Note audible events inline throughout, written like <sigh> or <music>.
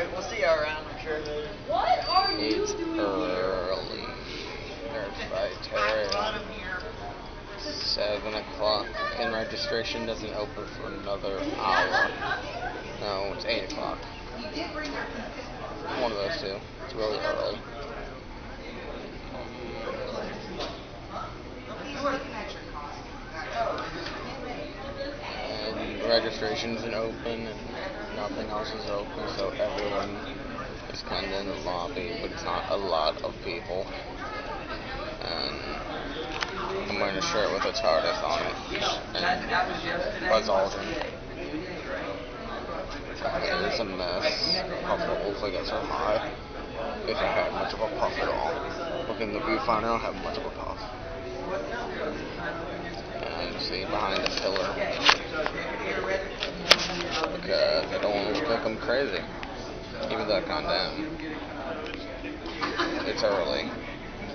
Alright, we'll see you around, I'm sure. What are you It's doing early. Nerd Fight Terror. Seven o'clock, and registration doesn't open for another hour. No, it's eight o'clock. One of those two. It's really early. And registration isn't open, and nothing else is open, so everyone is kind of in the lobby, but it's not a lot of people. And I'm wearing a shirt with a TARDIS on it, and Buzz Aldrin. It's a mess. Puffle looks like it's so high. If I had much of a puff at all. Looking at the viewfinder, I don't have much of a puff. And see behind the pillar. Because I don't want to look like I'm crazy. Even though I calm down. It's early.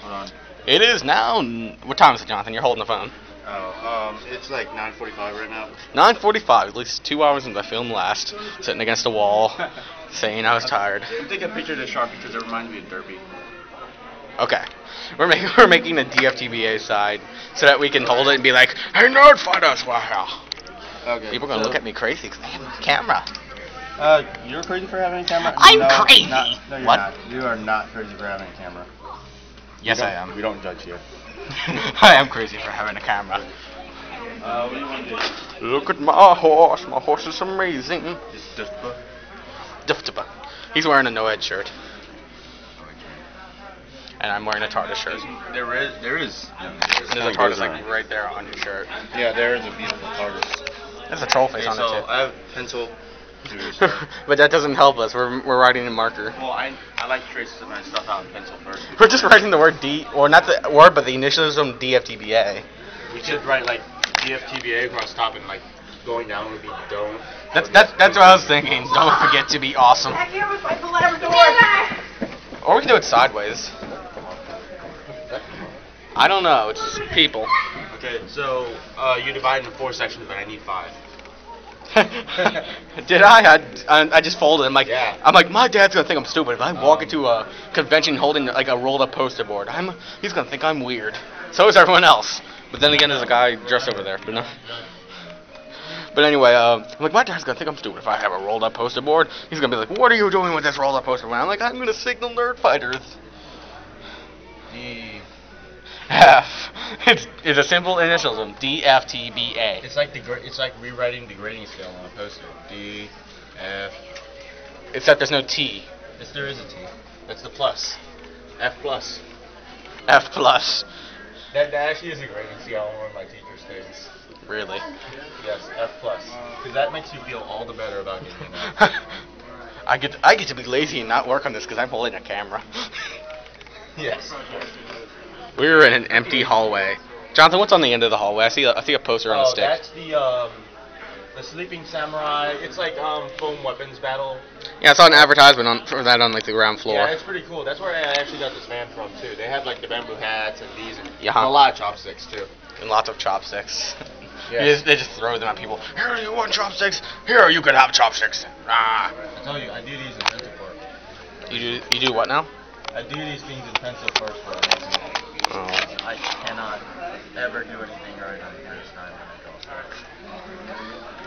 Hold on. It is now. What time is it, Jonathan? You're holding the phone. Oh, um, it's like 9:45 right now. 9:45. At least two hours since I filmed last. Sitting against a wall, <laughs> saying I was tired. Take a picture of this shark because it reminds me of Derpy. Okay. We're making <laughs> we're making a DFTBA side so that we can hold it and be like, "Hey, nerd fighters, wow!" Okay. People are gonna look at me crazy because they have a camera. Uh, you're crazy for having a camera. I'm no, crazy. Not, no, you're What? not. You are not crazy for having a camera. Yes, I am. We don't judge you. <laughs> I am crazy for having a camera. Uh, what do you want to do? Look at my horse. My horse is amazing. Duftaba. He's wearing a no-ed shirt. And I'm wearing a TARDIS shirt. There is, there is. And there's a TARDIS like right there on your shirt. Yeah, there is a beautiful TARDIS. There's a troll face Okay, on so it too. I have pencil. <laughs> But that doesn't help us. We're, we're writing in marker. Well, I I like to trace my stuff out in pencil first. We're just writing the word D, or not the word, but the initials of DFTBA. We should write like DFTBA across top and like going down would be don't. That's that's that's what I was thinking. Don't forget to be awesome. Or we can do it sideways. I don't know. It's just people. Okay, so uh, you divide into four sections, but I need five. <laughs> Did I? I? I just folded. I'm like, Yeah. I'm like, my dad's gonna think I'm stupid if I walk into a convention holding like a rolled up poster board. I'm, he's gonna think I'm weird. So is everyone else. But then again, there's a guy dressed over there. But no. But anyway, uh, I'm like, my dad's gonna think I'm stupid if I have a rolled up poster board. He's gonna be like, what are you doing with this rolled up poster board? I'm like, I'm gonna signal nerd fighters. D. F. <laughs> It's, it's a simple initialism. D F T B A. It's like the gra- it's like rewriting the grading scale on a poster. D, F. Except there's no T. Yes, there is a T. That's the plus. F plus. F plus. That, that actually is a grading scale on one of my teacher's things. Really. Yes, F plus. Because that makes you feel all the better about getting an <laughs> F. I get I get to be lazy and not work on this because I'm holding a camera. yes. <laughs> we were in an empty hallway. Jonathan, what's on the end of the hallway? I see a, I see a poster on a Oh, stick. that's the um, the sleeping samurai. It's like um, foam weapons battle. Yeah, I saw an advertisement on for that on like the ground floor. Yeah, it's pretty cool. That's where I actually got this fan from too. They had like the bamboo hats and these, and, Yeah. and a lot of chopsticks too. and lots of chopsticks. <laughs> Yeah. Just- they just throw them at people. Here, you want chopsticks? Here, you can have chopsticks. Ah. I tell you, I do these in pencil first. You do you do what now? I do these things in pencil first for a reason. I cannot ever do anything right on the first time when I go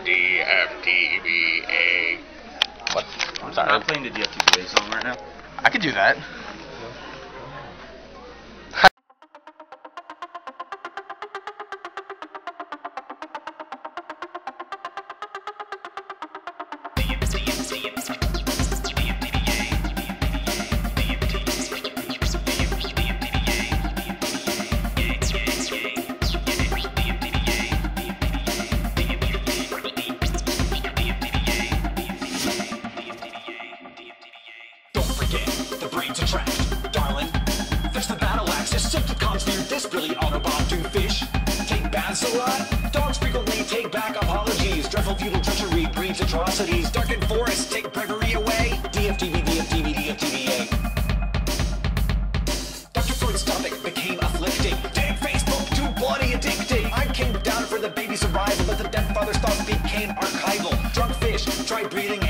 D F T B A. What? I'm sorry. I'm playing the DFTBA song right now. I could do that. Frequently apologies. Dreadful feudal treachery breeds atrocities. Darkened forests take Gregory away. DFTV, DFTV, DFTBA. Dr. Freud's topic became afflicting. Damn Facebook, too bloody addicting. I came down for the baby's arrival, but the dead father's thoughts became archival. Drunk fish, try breathing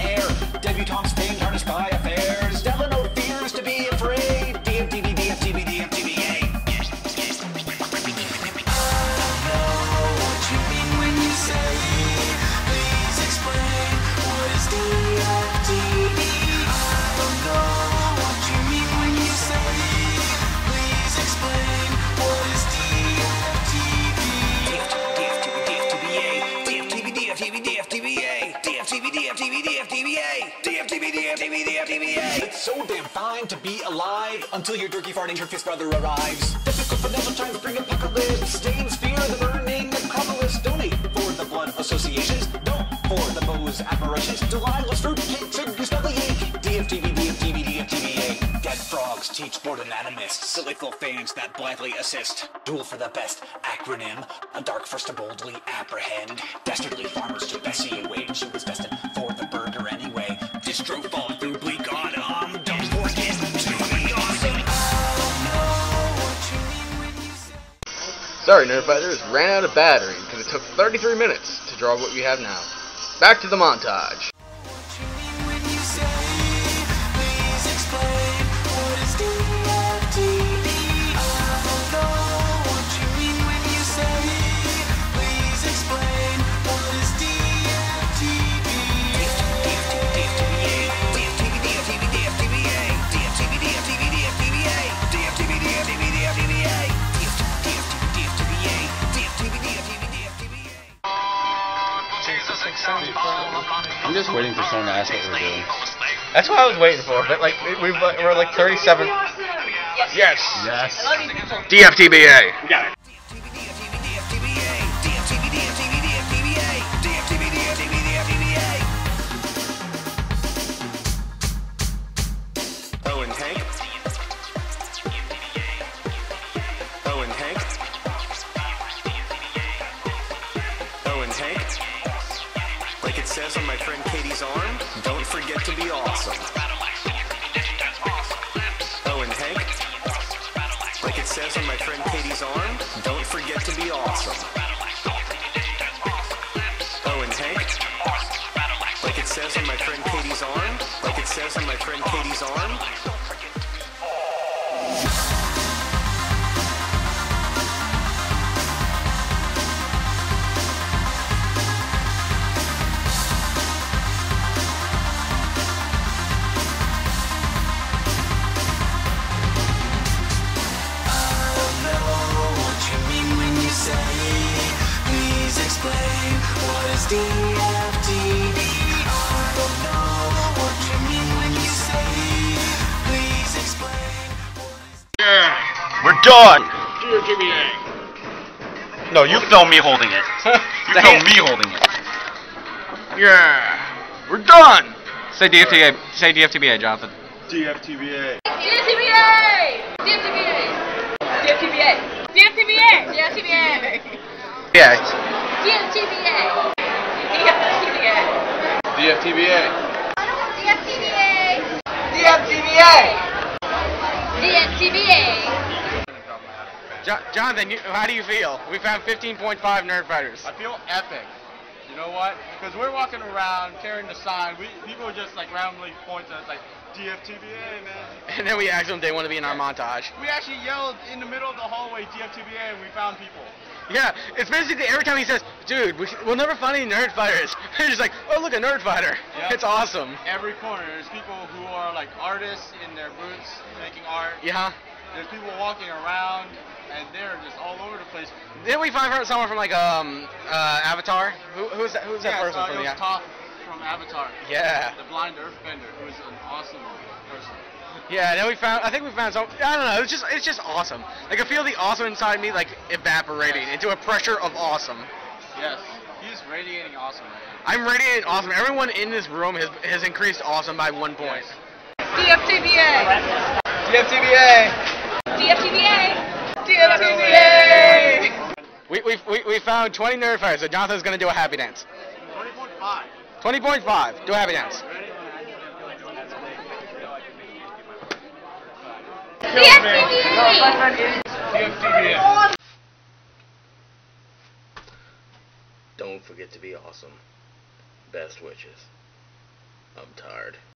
until your turkey farting fist brother arrives. Difficult financial times bring apocalypse. Stains fear the burning necropolis. Donate for the blood associations. Don't for the Moe's admirations. Delilah's fruit cakes and Gustelier. DFTV, DFTV, DFTBA. Dead frogs teach sport anatomists. Silly fans that blithely assist. Duel for the best acronym. A dark first to boldly apprehend. Dastardly Sorry, Nerd Fighters, ran out of battery because it took 33 minutes to draw what we have now. Back to the montage. Waiting for someone to ask what we're doing. That's what I was waiting for, but like we we're like 37. Yes. Yes. DFTBA. Owen Like it says on my friend Katie's arm, don't forget to be awesome. Oh, Owen Hank. Like it says on my friend Katie's arm, don't forget to be awesome. Oh, Owen Hank. Like it says on my friend Katie's arm, like it says on my friend Katie's arm. We're done. No, you film me holding it. <laughs> You The film me holding it. Yeah. We're done. Say DFTBA. Say DFTBA, Jonathan. DFTBA. DFTBA! DFTBA! DFTBA! DFTBA! DFTBA! Yeah. DFTBA! DFTBA! DFTBA. DFTBA! DFTBA! Jo- Jonathan, you, how do you feel? We found 15.5 Nerd Fighters. I feel epic. You know what? Because we're walking around carrying the sign. We people are just like randomly point at us like DFTBA, man. <laughs> And then we asked them if they want to be in our montage. We actually yelled in the middle of the hallway DFTBA, and we found people. Yeah, it's basically every time he says, dude, we, we'll never find any Nerd Fighters. <laughs> They're just like, oh, look, a Nerd Fighter. Yep. It's awesome. Every corner, there's people who are like artists in their boots making art. Yeah. There's people walking around, and they're just all over the place. Didn't we find someone from like um uh, Avatar? Who, who's that? Who's that person uh, from it was Toph from Avatar. Yeah. The blind earthbender, who is an awesome person. Yeah. Then we found. I think we found some. I don't know. It's just it's just awesome. I I feel the awesome inside me like evaporating into a pressure of awesome. Yes, he's radiating awesome right now. I'm radiating awesome. Everyone in this room has has increased awesome by one point. DFTBA! DFTBA. DFTBA! DFTBA! We we we, we found 20 Nerd Fighters. So Jonathan's gonna do a happy dance. 20.5. 20.5. Do a happy dance. Don't forget to be awesome. Best wishes. I'm tired.